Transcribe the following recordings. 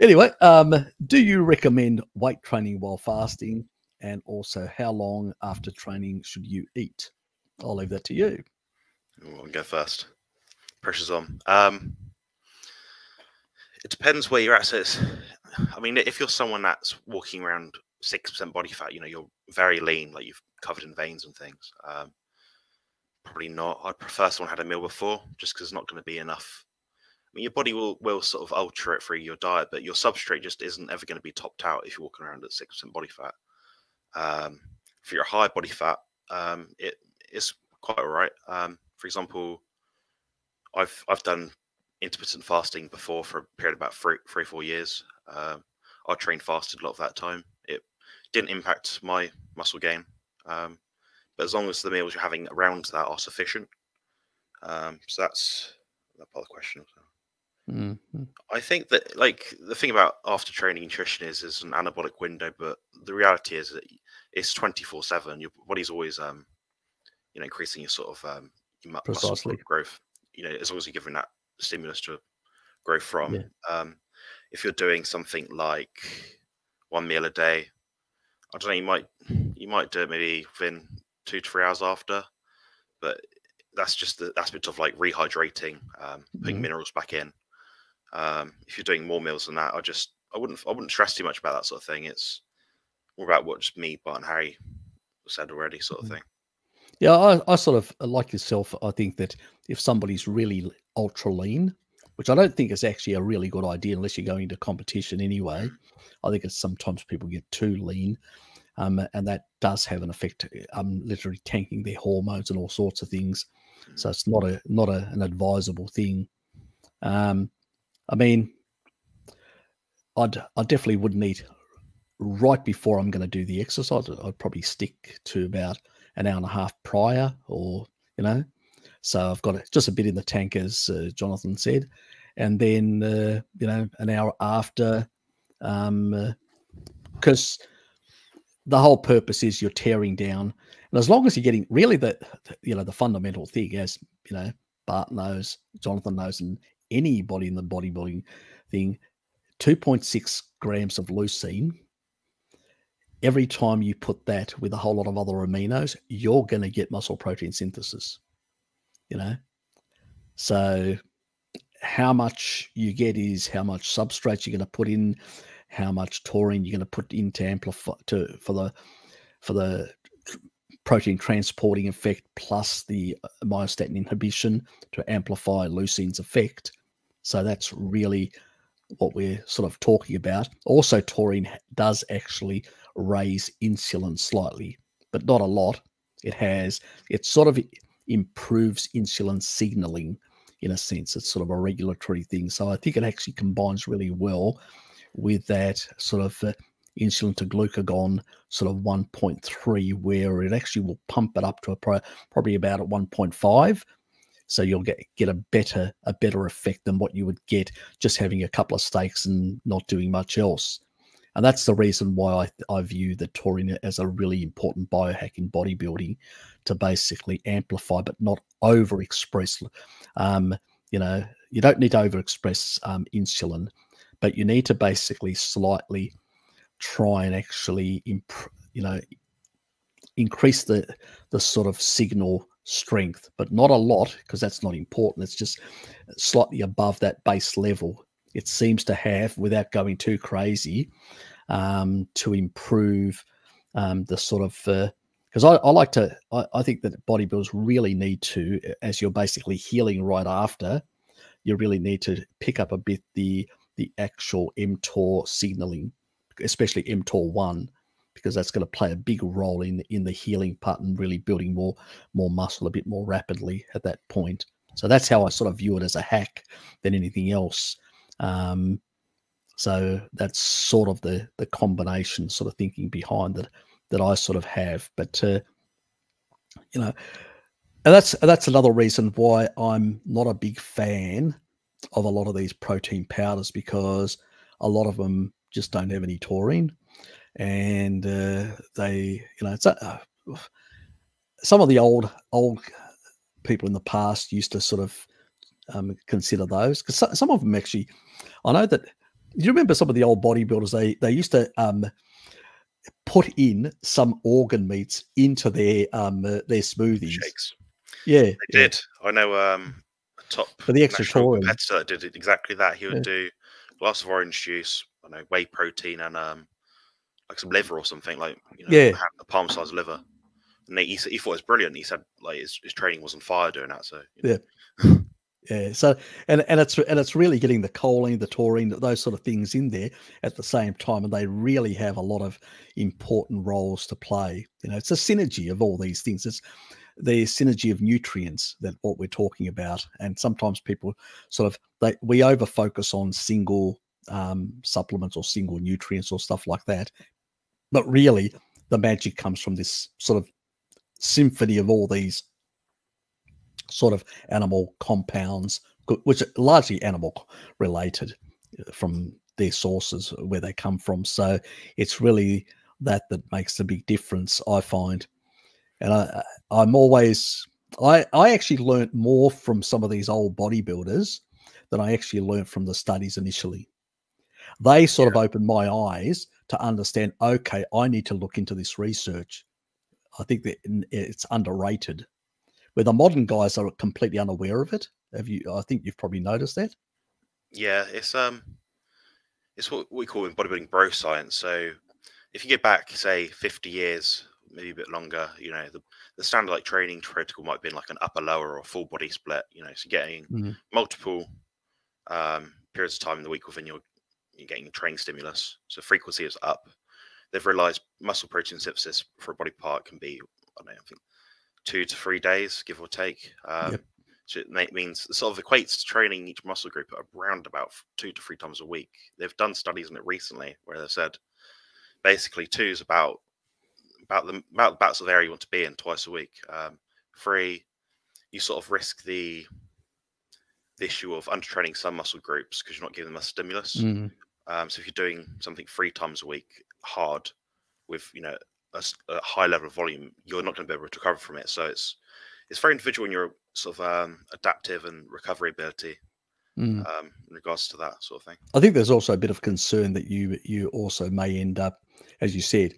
anyway, um, do you recommend weight training while fasting? And also, how long after training should you eat? I'll leave that to you. I'll go first. Pressure's on. Um, it depends where you're at. So I mean, if you're someone that's walking around six percent body fat, you know, you're very lean, like you've covered in veins and things. Um, probably not. I'd prefer someone had a meal before, just because it's not going to be enough. Your body will will sort of alter it through your diet, but your substrate just isn't ever going to be topped out if you're walking around at six percent body fat. Um, for your high body fat, um, it is quite all right. Um, for example, I've I've done intermittent fasting before for a period of about three three four years. Um, I trained fasted a lot of that time. It didn't impact my muscle gain, um, but as long as the meals you're having around that are sufficient, um, so that's that part of the question. Mm-hmm. I think that like the thing about after training nutrition is is an anabolic window, but the reality is that it's twenty four seven. Your body's always um you know increasing your sort of um your muscle growth. You know, as long as you're giving that stimulus to grow from. Yeah. Um, if you're doing something like one meal a day, I don't know, you might you might do it maybe within two to three hours after, but that's just the aspect of like rehydrating, um, putting mm-hmm. minerals back in. Um, if you're doing more meals than that, I just I wouldn't I wouldn't stress too much about that sort of thing. It's more about what just me, Bart, and Harry said already, sort of mm-hmm. thing. Yeah, I, I sort of like yourself. I think that if somebody's really ultra lean, which I don't think is actually a really good idea unless you're going into competition anyway. Mm. I think it's sometimes people get too lean, um, and that does have an effect. Um, literally tanking their hormones and all sorts of things. So it's not a not a, an advisable thing. Um, I mean, I'd I definitely wouldn't eat right before I'm going to do the exercise. I'd probably stick to about an hour and a half prior, or you know, so I've got just a bit in the tank, as uh, Jonathan said, and then uh, you know an hour after, because um, uh, the whole purpose is you're tearing down, and as long as you're getting really the you know the fundamental thing, as you know Bart knows, Jonathan knows, and anybody in the bodybuilding thing, two point six grams of leucine every time you put that with a whole lot of other aminos, you're going to get muscle protein synthesis you know. So how much you get is how much substrate you're going to put in, how much taurine you're going to put in to amplify to for the for the protein transporting effect plus the myostatin inhibition to amplify leucine's effect. So that's really what we're sort of talking about. Also, taurine does actually raise insulin slightly, but not a lot. It has, it sort of improves insulin signaling in a sense. It's sort of a regulatory thing. So I think it actually combines really well with that sort of uh, insulin to glucagon sort of 1.3, where it actually will pump it up to a pro- probably about at 1.5. So you'll get get a better a better effect than what you would get just having a couple of steaks and not doing much else. And that's the reason why I, I view the taurine as a really important biohack in bodybuilding to basically amplify but not overexpress. Um, you know, you don't need to overexpress um, insulin, but you need to basically slightly try and actually, you know, increase the the sort of signal strength, but not a lot because that's not important. It's just slightly above that base level it seems to have without going too crazy um, to improve um, the sort of because uh, I, I, like to I, I, think that bodybuilders really need to as you're basically healing right after you really need to pick up a bit the the actual mTOR signaling especially mTOR one because that's going to play a big role in in the healing part and really building more more muscle a bit more rapidly at that point. So that's how I sort of view it as a hack than anything else. Um, so that's sort of the the combination sort of thinking behind that that I sort of have. But uh, you know, and that's that's another reason why I'm not a big fan of a lot of these protein powders because a lot of them just don't have any taurine, and uh, they you know it's a, uh, some of the old old people in the past used to sort of um, consider those because some of them actually I know that you remember some of the old bodybuilders? They they used to um, put in some organ meats into their um uh, their smoothies. Shakes. Yeah, They yeah. did. I know um top For the extraterritorial. competitor did exactly that. He would Yeah. do a glass of orange juice, I know, whey protein and um like some liver or something, like you know, Yeah. a palm sized liver. And he, he thought it was brilliant. He said like his, his training was on fire doing that. So you know, Yeah, so and and it's and it's really getting the choline, the taurine, those sort of things in there at the same time, and they really have a lot of important roles to play. You know, it's a synergy of all these things. It's the synergy of nutrients that what we're talking about, and sometimes people sort of they we over focus on single um, supplements or single nutrients or stuff like that, but really the magic comes from this sort of symphony of all these sort of animal compounds, which are largely animal related uh, from their sources uh, where they come from. So it's really that that makes the big difference, I find. And I, I'm always, I, I actually learnt more from some of these old bodybuilders than I actually learnt from the studies initially. They sort of opened my eyes to understand, okay, I need to look into this research. I think that it's underrated where the modern guys are completely unaware of it. Have you? I think you've probably noticed that. yeah, it's um it's what we call in bodybuilding bro science. So if you get back, say, 50 years, maybe a bit longer, you know, the, the standard like training protocol might have been like an upper lower or full body split, you know, so getting Mhm. multiple um, periods of time in the week within your you're getting training stimulus. So frequency is up. They've realized muscle protein synthesis for a body part can be, I don't know, I think two to three days, give or take. Um, Yep. So it means it sort of equates to training each muscle group around about two to three times a week. They've done studies on it recently where they've said basically two is about about the about the bouts of area you want to be in twice a week. Um, three, you sort of risk the the issue of undertraining some muscle groups because you're not giving them a stimulus. Mm. Um, so if you're doing something three times a week hard with you know a, a high level of volume, you're not going to be able to recover from it. So it's it's very individual in your sort of um, adaptive and recovery ability Mm. um, in regards to that sort of thing. I think there's also a bit of concern that you you also may end up, as you said,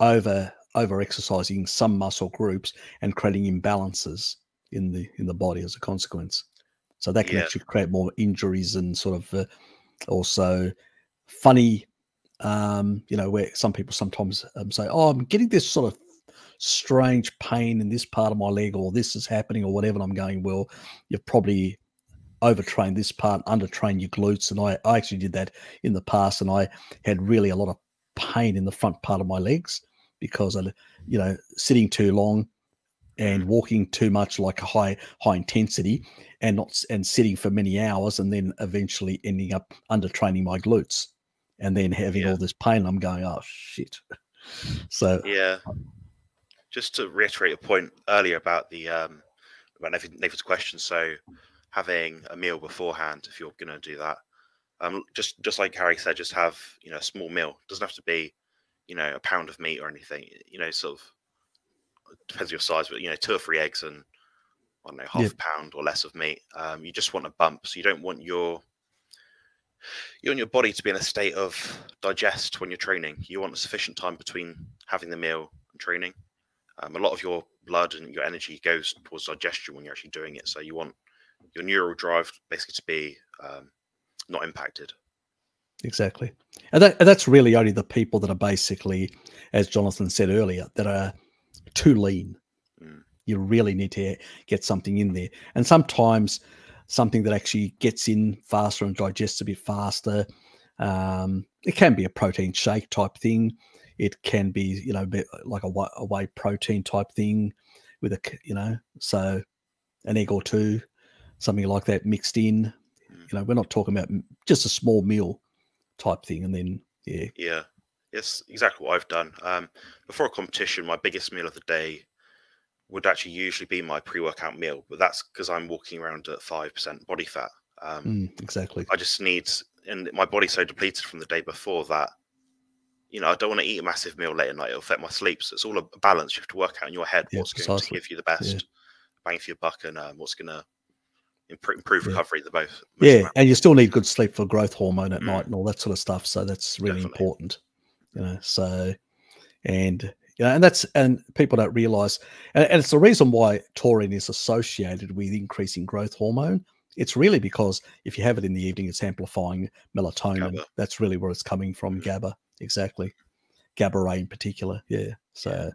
over over exercising some muscle groups and creating imbalances in the in the body as a consequence. So that can Yeah. actually create more injuries and sort of uh, also funny, um, you know, where some people sometimes um, say, "Oh, I'm getting this sort of strange pain in this part of my leg, or this is happening, or whatever." And I'm going, "Well, you've probably overtrained this part, undertrained your glutes." And I, I actually did that in the past, and I had really a lot of pain in the front part of my legs because I, you know, sitting too long and walking too much like a high high intensity and not and sitting for many hours and then eventually ending up undertraining my glutes and then having Yeah. all this pain i'm going oh shit so Yeah. Just to reiterate a point earlier about the um, about Nathan- Nathan's question. So having a meal beforehand, if you're going to do that, um, just just like Harry said, just have you know a small meal. doesn't have to be you know a pound of meat or anything. You know, sort of depends on your size, but you know two or three eggs and I don't know half Yeah. a pound or less of meat. Um, you just want a bump, so you don't want your you want your body to be in a state of digest when you're training. You want a sufficient time between having the meal and training. Um, a lot of your blood and your energy goes towards digestion when you're actually doing it. So you want your neural drive basically to be um, not impacted. exactly and, that, and that's really only the people that are basically as jonathan said earlier that are too lean. Mm. you really need to get something in there. And sometimes something that actually gets in faster and digests a bit faster um, it can be a protein shake type thing. It can be you know like a, whey- a whey protein type thing with a, you know so an egg or two something like that mixed in. Mm. you know we're not talking about just a small meal type thing and then yeah. Yeah, it's exactly what I've done. Um, before a competition, my biggest meal of the day would actually usually be my pre-workout meal, but that's because I'm walking around at five percent body fat. Um, mm, exactly I just need, and my body's so depleted from the day before that, you know, I don't want to eat a massive meal late at night. It'll affect my sleep. So it's all a balance. You have to work out in your head Yeah, what's going to give you the best bang for your buck and um, what's going to improve, improve Yeah. recovery. The both. most Yeah, amount. and you still need good sleep for growth hormone at Mm. night and all that sort of stuff. So that's really Definitely. important. You know, so and you know, and that's and people don't realize, and, and it's the reason why taurine is associated with increasing growth hormone. It's really because if you have it in the evening, it's amplifying melatonin. GABA. That's really where it's coming from. GABA, exactly. GABA in particular. Yeah. So